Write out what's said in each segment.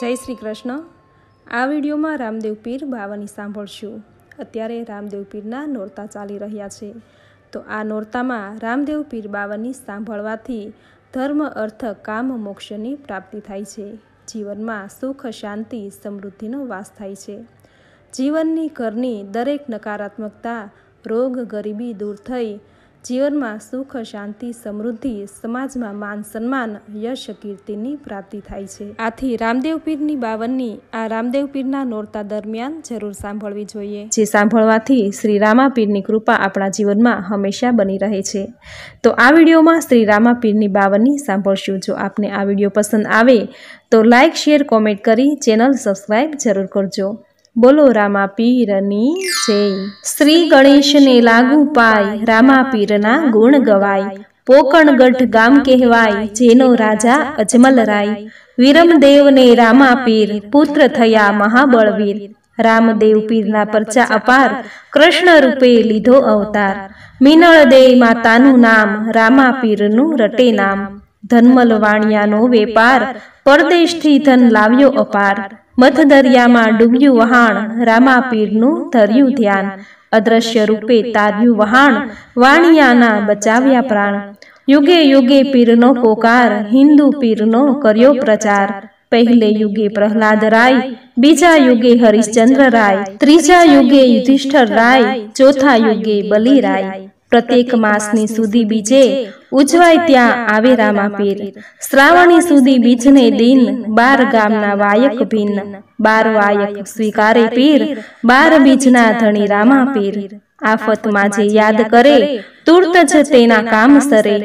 જય શ્રી કૃષ્ણ. આ વિડીયોમાં રામદેવ પીર બાવાની સાંભળશું. અત્યારે રામદેવ પીરના નોરતા ચાલી રહ્યા છે. તો આ નોરતામાં રામદેવ પીર બાવાની સાંભળવાથી ધર્મ, અર્થ, કામ, મોક્ષની પ્રાપ્તિ થાય છે. જીવનમાં સુખ, શાંતિ, સમૃદ્ધિનો વાસ થાય છે. જીવનની ઘરની દરેક નકારાત્મકતા રોગ, ગરીબી દૂર થઈ જીવનમાં સુખ, શાંતિ, સમૃદ્ધિ, સમાજમાં માન, સન્માન, યશ, કીર્તિની પ્રાપ્તિ થાય છે. આથી રામદેવ પીરની બાવનની આ રામદેવ પીરના નોરતા દરમિયાન જરૂર સાંભળવી જોઈએ. જે સાંભળવાથી શ્રી રામા પીરની કૃપા આપણા જીવનમાં હંમેશા બની રહે છે. તો આ વિડીયોમાં શ્રી રામા પીરની બાવનની સાંભળશું. જો આપને આ વીડિયો પસંદ આવે, તો લાઇક શેર, કોમેન્ટ કરી ચેનલ સબસ્ક્રાઈબ જરૂર કરજો. બોલો રામા પીરની જય. શ્રી ગણેશને લાગુ પાય રામા ગુણ ગવાય. પોકણગઢ ગામ કહેવાય, જેનો રાજા અજમલરાય વિરમદેવને રામા પીર પુત્ર થયા મહાબળવીર. રામદેવ પીરના પરચા અપાર, કૃષ્ણ રૂપે લીધો અવતાર. મિનળ દે માતાનું નામ રામા પીરનું રટે નામ. ધનમલ વાણિયાનો વેપાર, પરદેશથી ધન લાવ્યો અપાર. મથ દરિયામાં ડૂબ્યું વહાણ રામા પીરનું ધર્યું ધ્યાન, અદ્રશ્ય રૂપે તાર્યું વહાણ, વાણિયાના બચાવ્યા પ્રાણ. યુગે યુગે પીરનો પોકાર, હિન્દુ પીરનો કર્યો પ્રચાર. પહેલે યુગે પ્રહલાદ રાય, બીજા યુગે હરિશ્ચંદ્ર રાય, ત્રીજા યુગે યુધિષ્ઠર રાય, ચોથા યુગે બલિ રાય પ્રત્યેક માસની સુધી બીજે ઉજવાય ત્યાં આવે રામા પીર શ્રાવણી સુધી બીજને દિન બાર ગામના વાયક ભિન્ન. બાર વાયક સ્વીકારે પીર. બાર બીજના ધણી રામા પીર આફતમાં જે યાદ કરે તુર્ત જ તેના કામ સરે.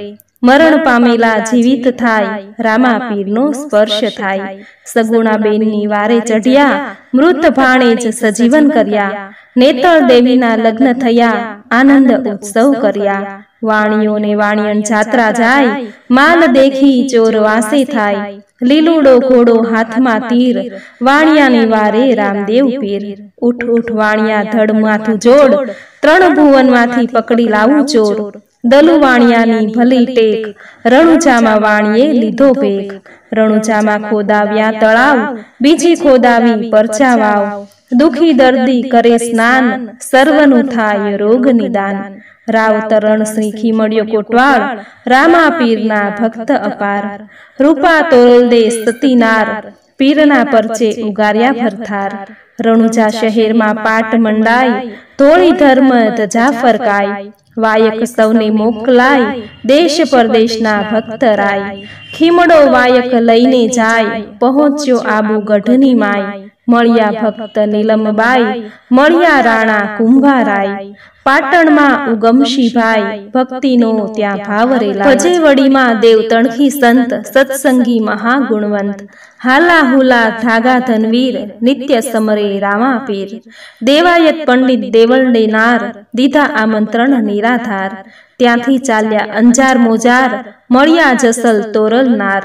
મરણ પામેલા જીવિત થાય, રામા પીરનો સ્પર્શ થાય. સગુણાબેનની વારે ચઢ્યા, મૃત ભાણે જ સજીવન કર્યા. નેતળ દેવીના લગ્ન થયા, આનંદ ઉત્સવ કર્યા. વાણીઓને વાણિયણ જાત્રા જાય, માલ દેખી ચોર વાસે થાય. લીલુડો ઘોડો હાથમાં તીર, વાણિયાની વારે રામદેવ પીર. ઉઠ ઉઠ, વાણિયા, ધડ, માથું જોડ. ત્રણ ભુવનમાંથી પકડી લાવું ચોર. દલુ વાણિયાની ભલી ટેક રણુજામાં વાણીએ લીધો પેક રણુજામાં ખોદાવ્યા તળાવ બીજી ખોદાવી પરચા વાવ દુખી દર્દી કરે સ્નાન સર્વનું થાય રોગ નિદાન. રાવ તરણ શ્રીખી મળ્યો કોટવાળ રામા પીરના ભક્ત અપાર. રૂપા તોરલ દે સતીનાર પીરના પરચે ઉગાર્યા ભરથાર. રણુજા શહેરમાં પાટ મંડાય ધોળી ધર્મ ધજા ફરકાય વાયક સૌને મોકલાય દેશ પરદેશના ભક્ત રાય ખીમડો વાયક લઈને જાય. પહોંચ્યો આબુ ગઢની માય મળ્યા ભક્ત નીલમબાઈ, મળ્યા રાણા કુંભારાય પાટણમાં ઉગમશીભાઈ ભક્તિનો ત્યાં ભાવ ભજેવડીમાં દેવ સંત, સત્સંગી મહાગુણવંત હાલા હુલા ધાગા ધનવીર, નિત્ય સમરે રામા પીર દેવાયત પંડિત દેવળડે નાર, દીધા આમંત્રણ નિરાધાર, ત્યાંથી ચાલ્યા અંજાર મોજાર, મળ્યા જસલ તોરલ નાર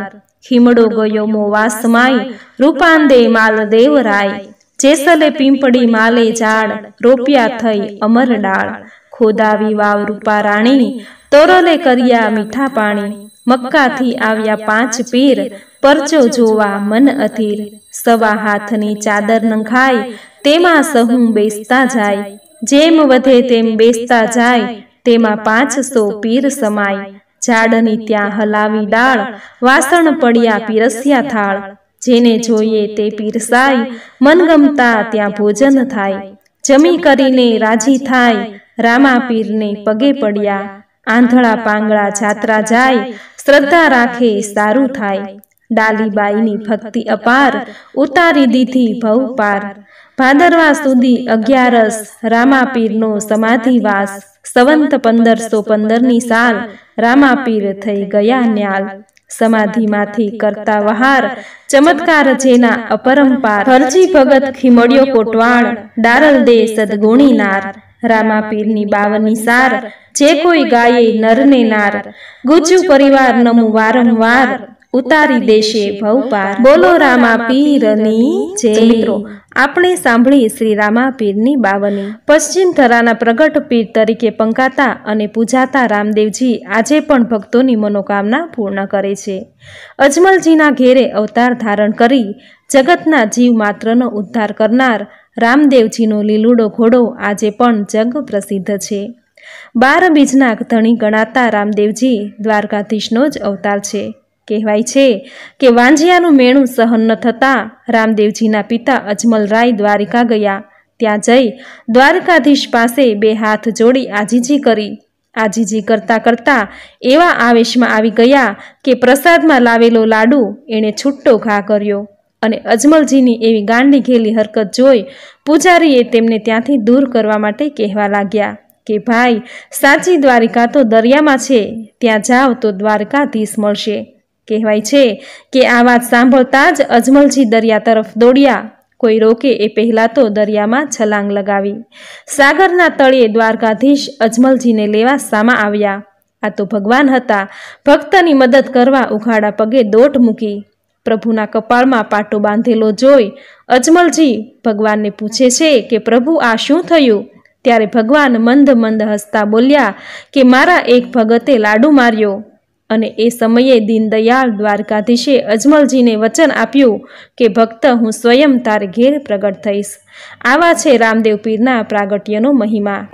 ખીમડો ગયો મોવાસમાય રૂપાંદે માલ દેવરાય. જેસલે પીંપડી માલે ઝાડ, રોપ્યા થઈ અમર ડાળ. ખોદાવી વાવ રૂપા રાણી, તોરલે કર્યા મીઠા પાણી. મક્કાથી આવ્યા પાંચ પીર, પરચો જોવા મન અધીર. સવા હાથની ચાદર નંખાય, તેમાં સહું બેસતા જાય. જેમ વધે તેમ બેસતા જાય, તેમાં પાંચસો પીર સમાય. ઝાડની ત્યાં હલાવી ડાળ, વાસણ પડ્યા પીરસ્યા થાળ. જેને જોઈએ તે પીરસાય મનગમતા ત્યાં ભોજન થાય. જમી કરીને રાજી થાય રામા પીરને પગે પડ્યા. આંધળા પાંગળા જાત્રા જાય, શ્રદ્ધા રાખે સારું થાય. ડાલીબાઈની ભક્તિ અપાર, ઉતારી દીધી ભવ પાર ભાદરવા સુધી અગિયારસ રામા પીરનો સમાધિવાસ, સવંત પંદરસો પંદરની સાલ રામાપીર થઈ ગયા ન્યાલ. સમાધિમાંથી કરતા વહાર, ચમત્કાર જેના અપરંપાર. હરજી ભગત ખીમડ્યો કોટવાણ ડારલ દે સદગુણી નાર. રામાપીરની બાવની સાર, જે કોઈ ગાયે નરને નાર. ગુજુ પરિવાર નમું વારંવાર. ઉતારી દેશે ભવપાર. બોલો રામા પીરની જય. મિત્રો આપણે સાંભળી શ્રી રામા પીરની બાવની. પશ્ચિમ ધરાના પ્રગટ પીર તરીકે પંકાતા અને પૂજાતા રામદેવજી આજે પણ ભક્તોની મનોકામના પૂર્ણ કરે છે. અજમલજીના ઘેરે અવતાર ધારણ કરી જગતના જીવ માત્રનો ઉદ્ધાર કરનાર રામદેવજીનો લીલુડો ઘોડો આજે પણ જગ પ્રસિદ્ધ છે. બાર બીજના ધણી ગણાતા રામદેવજી દ્વારકાધીશનો જ અવતાર છે. કહેવાય છે કે વાંજિયાનું મેણું સહન ન થતાં રામદેવજીના પિતા અજમલરાય દ્વારિકા ગયા. ત્યાં જઈ દ્વારકાધીશ પાસે બે હાથ જોડી આજીજી કરી. આજીજી કરતાં કરતાં એવા આવેશમાં આવી ગયા કે પ્રસાદમાં લાવેલો લાડુ એણે છૂટો ઘા કર્યો અને અજમલજીની એવી ગાંડી ઘેલી હરકત જોઈ પૂજારીએ તેમને ત્યાંથી દૂર કરવા માટે કહેવા લાગ્યા કે, ભાઈ, સાચી દ્વારિકા તો દરિયામાં છે, ત્યાં જાઓ તો દ્વારકાધીશ મળશે. કહેવાય છે કે આ વાત સાંભળતા જ અજમલજી દરિયા તરફ દોડ્યા. કોઈ રોકે એ પહેલાં તો દરિયામાં છલાંગ લગાવી. સાગરના તળિયે દ્વારકાધીશ અજમલજીને લેવા સામા આવ્યા. આ તો ભગવાન હતા. ભક્તની મદદ કરવા ઉઘાડા પગે દોટ મૂકી. પ્રભુના કપાળમાં પાટો બાંધેલો જોઈ અજમલજી ભગવાનને પૂછે છે કે, પ્રભુ, આ શું થયું? ત્યારે ભગવાન મંદ મંદ હસતા બોલ્યા કે, મારા એક ભગતે લાડુ માર્યો. અને એ સમયે દીનદયાળ દ્વારકાધીશે અજમલજીને વચન આપ્યું કે, ભક્ત, હું સ્વયં તાર ઘેર પ્રગટ થઈશ. આવા છે રામદેવ પીરના પ્રાગટ્યનો મહિમા.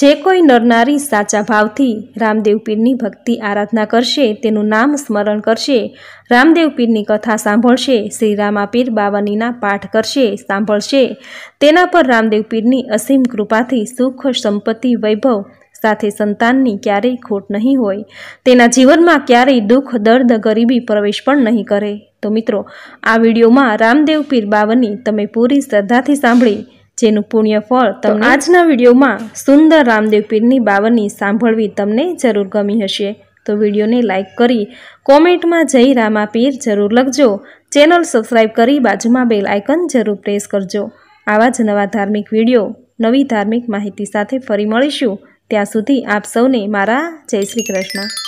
જે કોઈ નરનારી સાચા ભાવથી રામદેવ પીરની ભક્તિ આરાધના કરશે, તેનું નામ સ્મરણ કરશે, રામદેવ પીરની કથા સાંભળશે શ્રી રામાપીર બાવનીના પાઠ કરશે, સાંભળશે, તેના પર રામદેવ પીરની અસીમ કૃપાથી સુખ, સંપત્તિ, વૈભવ સાથે સંતાનની ક્યારેય ખોટ નહીં હોય. તેના જીવનમાં ક્યારેય દુઃખ દર્દ ગરીબી પ્રવેશ પણ નહીં કરે. તો મિત્રો આ વિડીયોમાં રામદેવ પીર બાવની તમે પૂરી શ્રદ્ધાથી સાંભળી જેનું પુણ્ય ફળ તમને આજના વિડીયોમાં સુંદર રામદેવ પીરની બાવની સાંભળવી તમને જરૂર ગમી હશે. તો વિડીયોને લાઇક કરી કોમેન્ટમાં જય રામા પીર જરૂર લખજો. ચેનલ સબસ્ક્રાઈબ કરી બાજુમાં બેલ આઇકન જરૂર પ્રેસ કરજો. આવા જ નવા ધાર્મિક વીડિયો નવી ધાર્મિક માહિતી સાથે ફરી મળીશું. ત્યાં સુધી આપ સૌને મારા જય શ્રી કૃષ્ણ.